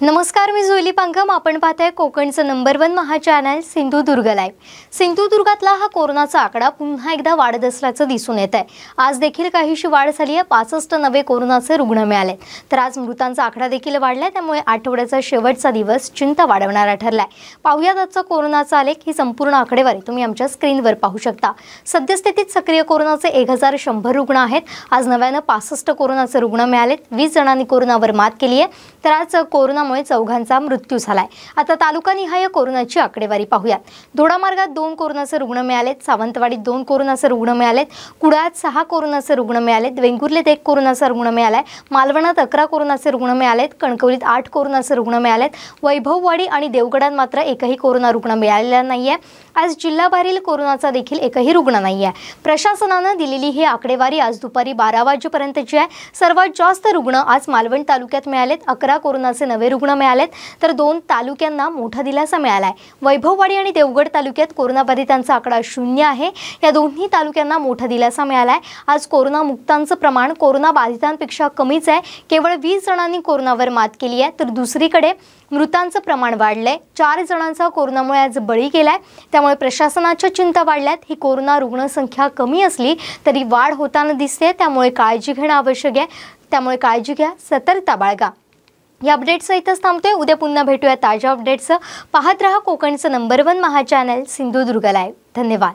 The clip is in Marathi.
नमस्कार मी जुईली पांगम आपण पाहताय कोकणचं number one Maha channel Sindhudurg live सिंधुदुर्गातला हा कोरोनाचा आकडा पुन्हा एकदा वाढत असल्याचं दिसून येत आहे आज देखील काहीशी वाढ झाली आहे. पासष्ट नवे कोरोनाचे रुग्ण मिळाले तर आज मृतांचा आकडा देखील वाढलाय. त्यामुळे आठवड्याचा शेवटचा दिवस चिंता वाढवणारा ठरलाय. पाहुयात आजचा कोरोनाचा आलेख. ही संपूर्ण आकडेवारी तुम्ही आमच्या स्क्रीनवर पाहू शकता. सद्यस्थितीत सक्रिय कोरोनाचे एक हजार शंभर रुग्ण आहेत. आज नव्यानं पासष्ट कोरोनाचे रुग्ण मिळालेत. वीस जणांनी कोरोनावर मात केली आहे तर आज कोरोना कोरोनामुळे चौघांचा मृत्यू झालाय. आता तालुकानिहाय कोरोनाची आकडेवारी पाहूयात. दोडामार्गात दोन कोरोनाचे रुग्ण मिळालेत. सावंतवाडीत दोन कोरोनाचे रुग्ण मिळालेत. कुडाळात सहा कोरोनाचे रुग्ण मिळालेत. वेंगुर्लेत एक कोरोनाचा रुग्ण मिळालाय. मालवणात अकरा कोरोनाचे रुग्ण मिळालेत. कणकवलीत आठ कोरोनाचे रुग्ण मिळालेत. वैभववाडी आणि देवगडात मात्र एकही कोरोना रुग्ण मिळालेला नाहीये. आज जिल्हाभरील कोरोनाचा देखील एकही रुग्ण नाही आहे प्रशासनानं दिलेली ही आकडेवारी आज दुपारी बारा वाजेपर्यंतची आहे. सर्वात जास्त रुग्ण आज मालवण तालुक्यात मिळालेत. अकरा कोरोनाचे नवे रुग्ण मिळालेत. तर दोन तालुक्यांना मोठा दिलासा मिळाला आहे वैभववाडी आणि देवगड तालुक्यात कोरोनाबाधितांचा आकडा शून्य आहे. या दोन्ही तालुक्यांना मोठा दिलासा मिळाला आहे आज कोरोनामुक्तांचं प्रमाण कोरोनाबाधितांपेक्षा कमीच आहे. केवळ वीस जणांनी कोरोनावर मात केली आहे. तर दुसरीकडे मृतांचं प्रमाण वाढलंय. चार जणांचा कोरोनामुळे आज बळी गेलाय. त्यामुळे प्रशासनाच्या चिंता वाढल्यात. ही कोरोना रुग्णसंख्या कमी असली तरी वाढ होताना दिसते. त्यामुळे काळजी घेणं आवश्यक आहे. त्यामुळे काळजी घ्या. सतर्कता बाळगा. या अपडेट्सचं इथंच थांबतोय. उद्या पुन्हा भेटूया ताज्या अपडेट्सचं पाहत रहा कोकणचं number one Maha channel Sindhudurg live धन्यवाद.